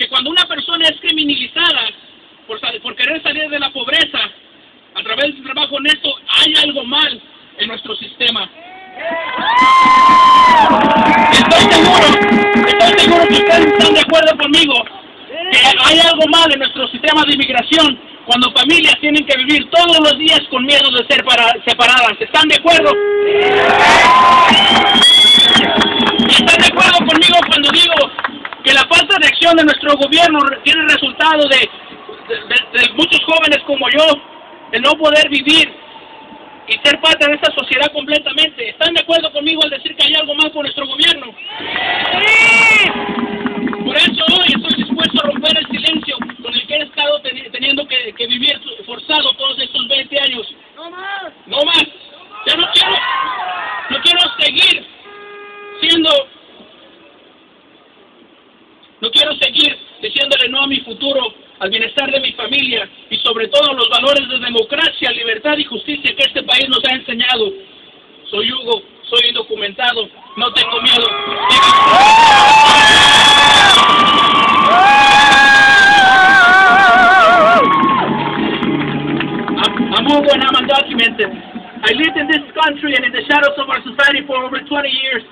que cuando una persona es criminalizada por, querer salir de la pobreza a través del trabajo honesto, hay algo mal en nuestro sistema. Estoy seguro, estoy seguro que ustedes están de acuerdo conmigo que hay algo mal en nuestro sistema de inmigración cuando familias tienen que vivir todos los días con miedo de ser para, separadas. ¿Están de acuerdo? De acción de nuestro gobierno tiene resultado de, de muchos jóvenes como yo, de no poder vivir y ser parte de esta sociedad completamente? ¿Están de acuerdo conmigo al decir que hay algo mal con nuestro gobierno? Por eso hoy estoy dispuesto a romper el silencio con el que he estado teniendo que, que, vivir forzado todos estos 20 años. ¡No más! ¡No más! Ya no quiero, no quiero seguir siendo, no quiero seguir diciéndole no a mi futuro, al bienestar de mi familia y sobre todo a los valores de democracia, libertad y justicia que este país nos ha enseñado. Soy Hugo, soy indocumentado, no tengo miedo. I'm Hugo and I'm undocumented. I lived in this country and in the shadows of our society for over 20 years.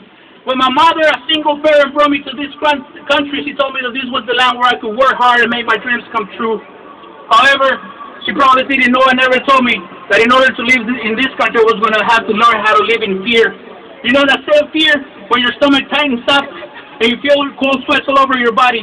When my mother, a single parent, brought me to this country, she told me that this was the land where I could work hard and make my dreams come true. However, she probably didn't know and never told me that in order to live in this country, I was going to have to learn how to live in fear. You know that same fear when your stomach tightens up and you feel cold sweats all over your body.